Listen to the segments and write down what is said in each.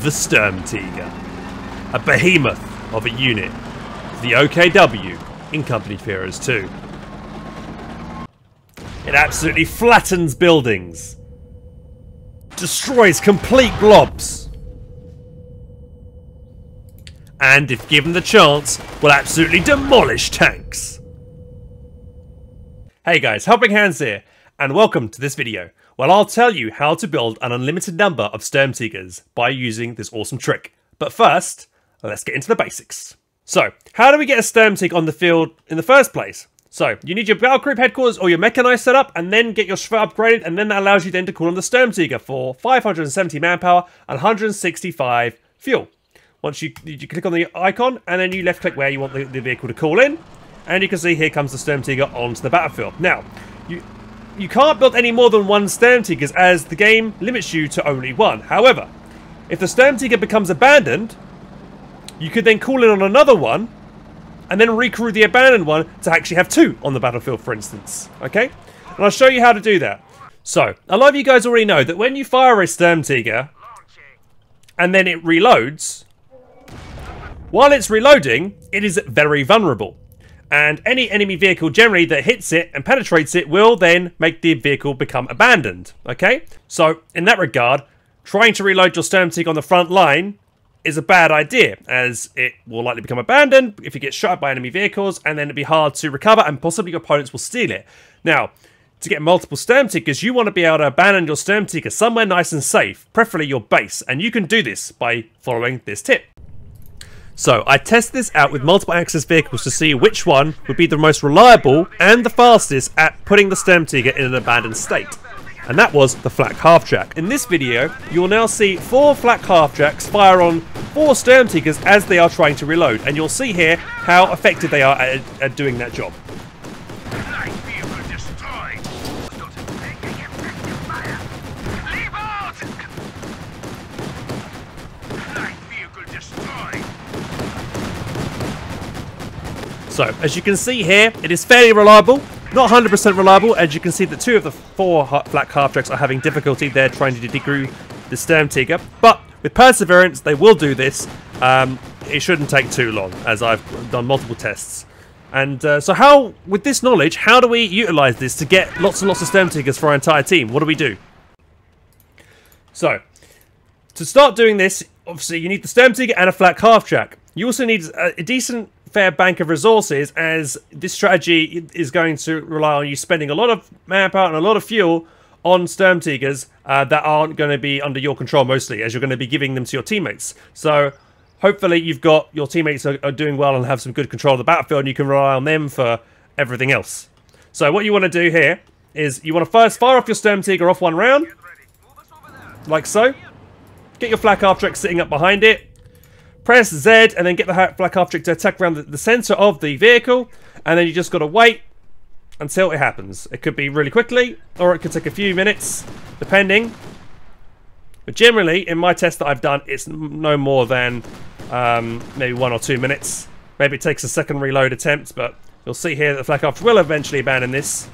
the Sturmtiger. A behemoth of a unit. The OKW in Company Heroes 2. It absolutely flattens buildings. Destroys complete blobs. And if given the chance, will absolutely demolish tanks. Hey guys, Helping Hans here, and welcome to this video, where I'll tell you how to build an unlimited number of Sturmtigers by using this awesome trick. But first, let's get into the basics. So, how do we get a Sturmtig on the field in the first place? So, you need your battle group headquarters or your mechanized setup, and then get your Schwer upgraded, and then that allows you then to call on the Sturmtiger for 570 manpower and 165 fuel. Once you, you click on the icon, and then you left click where you want the, the vehicle to call in, and you can see here comes the Sturmtiger onto the battlefield. Now, you you can't build any more than one Sturmtigers as the game limits you to only one. However, if the Sturmtiger becomes abandoned, you could then call in on another one and then recrew the abandoned one to actually have two on the battlefield, for instance. Okay? And I'll show you how to do that. So, a lot of you guys already know that when you fire a Sturmtiger and then it reloads, while it's reloading, it is very vulnerable and any enemy vehicle generally that hits it and penetrates it will then make the vehicle become abandoned. Okay? So, in that regard, trying to reload your Sturmtig on the front line is a bad idea, as it will likely become abandoned if you get shot by enemy vehicles, and then it'd be hard to recover, and possibly your opponents will steal it. Now, to get multiple Sturmtigers, you want to be able to abandon your Sturmtiger somewhere nice and safe, preferably your base, and you can do this by following this tip. So I test this out with multiple Axis vehicles to see which one would be the most reliable and the fastest at putting the Sturmtiger in an abandoned state. And that was the Flak Half-Track. In this video, you will now see four Flak Half-Tracks fire on four Sturmtigers as they are trying to reload. And you'll see here how effective they are at, at doing that job. So, as you can see here, it is fairly reliable. Not 100% reliable, as you can see that two of the four Flak Half-Tracks are having difficulty there trying to decrew the Sturmtiger. But with perseverance, they will do this. Um, it shouldn't take too long, as I've done multiple tests. And uh, so how, with this knowledge, how do we utilize this to get lots and lots of Sturmtigers for our entire team? What do we do? So, to start doing this, obviously you need the Sturmtiger and a Flak Half-Track. You also need a decent fair bank of resources as this strategy is going to rely on you spending a lot of manpower and a lot of fuel on Sturmtigers uh, that aren't going to be under your control mostly, as you're going to be giving them to your teammates. So hopefully you've got your teammates are, are doing well and have some good control of the battlefield and you can rely on them for everything else. So what you want to do here is you want to first fire off your Sturmtiger off one round, like so. Get your Flak Half-Track sitting up behind it, press Z and then get the Flak Half-Track to attack around the, the center of the vehicle and then you just got to wait until it happens. It could be really quickly or it could take a few minutes depending. But generally, in my test that I've done, it's no more than um, maybe one or two minutes. Maybe it takes a second reload attempt, but you'll see here that the Flak Half will eventually abandon this.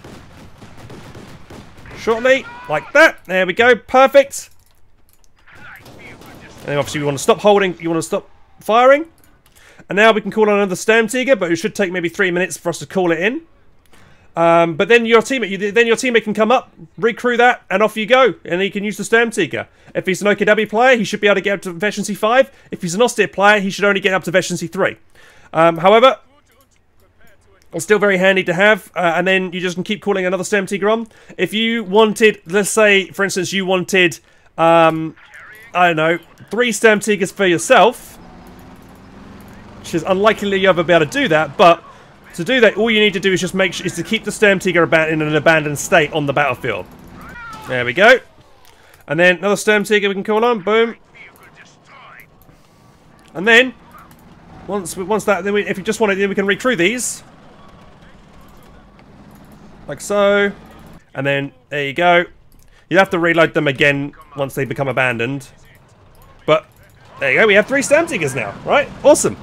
Shortly, like that. There we go, perfect. And obviously we want to stop holding, you want to stop firing. And now we can call on another Sturmtiger, but it should take maybe three minutes for us to call it in. Um, but then your teammate, then your teammate can come up, recrew that, and off you go. And he can use the Sturmtiger. If he's an OKW player, he should be able to get up to efficiency 5. If he's an Ostheer player, he should only get up to efficiency 3. Um, however, it's still very handy to have, uh, and then you just can keep calling another Sturmtiger on. If you wanted, let's say, for instance, you wanted, um, I don't know, three Sturmtigers for yourself, which is unlikely you ever be able to do that, but to do that, all you need to do is just make sure is to keep the Sturmtiger about in an abandoned state on the battlefield. There we go. And then another Sturmtiger we can call on. Boom. And then once once that, then we, if you just want it, then we can recrew these, like so. And then there you go. You have to reload them again once they become abandoned. But there you go. We have three Sturmtigers now, right? Awesome.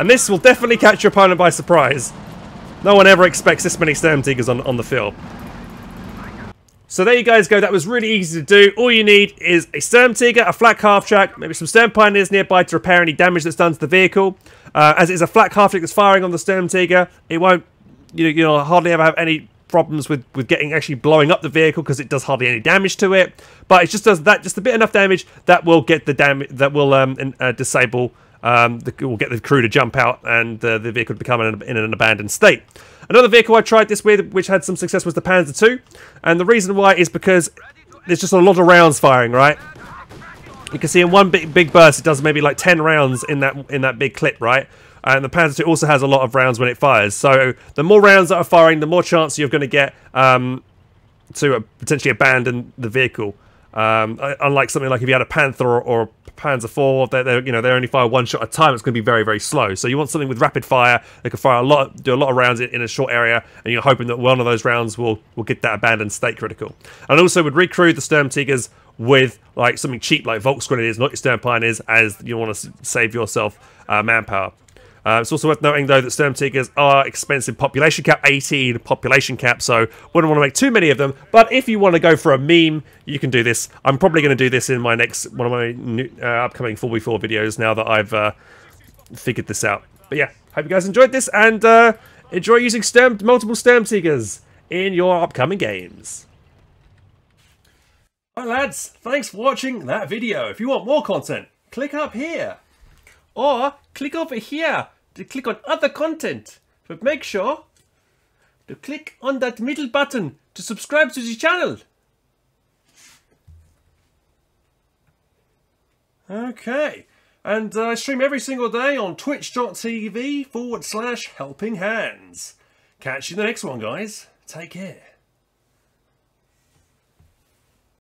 And this will definitely catch your opponent by surprise. No one ever expects this many Sturmtigers on, on the field. So there you guys go. That was really easy to do. All you need is a Sturmtiger, a flak half track, maybe some Sturm Pioneers nearby to repair any damage that's done to the vehicle. Uh, as it is a flak half track that's firing on the Sturmtiger, it won't, you know, you know, hardly ever have any problems with with getting actually blowing up the vehicle because it does hardly any damage to it. But it just does that, just a bit enough damage that will get the damage that will um, uh, disable um, the, will get the crew to jump out and uh, the vehicle to become in an, in an abandoned state. Another vehicle I tried this with, which had some success, was the Panzer II. And the reason why is because there's just a lot of rounds firing, right? You can see in one big big burst, it does maybe like 10 rounds in that in that big clip, right? And the Panzer II also has a lot of rounds when it fires. So the more rounds that are firing, the more chance you're going to get um, to uh, potentially abandon the vehicle. Um, unlike something like if you had a Panther or, or Panzer IV, they you know they only fire one shot at a time. It's going to be very very slow. So you want something with rapid fire that can fire a lot, do a lot of rounds in, a short area, and you're hoping that one of those rounds will will get that abandoned state critical. And also would recruit the Sturmtigers with like something cheap like Volksgrenadiers, not your Sturm Pioneers, as you want to save yourself uh, manpower. Uh, it's also worth noting, though, that Sturmtigers are expensive population cap, 18 population cap, so wouldn't want to make too many of them. But if you want to go for a meme, you can do this. I'm probably going to do this in my next, one of my new, uh, upcoming 4v4 videos now that I've uh, figured this out. But yeah, hope you guys enjoyed this, and uh, enjoy using Sturm, multiple Sturmtigers in your upcoming games. Alright lads, thanks for watching that video. If you want more content, click up here. Or click over here to click on other content. But make sure to click on that middle button to subscribe to the channel. Okay. And uh, I stream every single day on twitch.tv forward slash helping hans. Catch you in the next one, guys. Take care.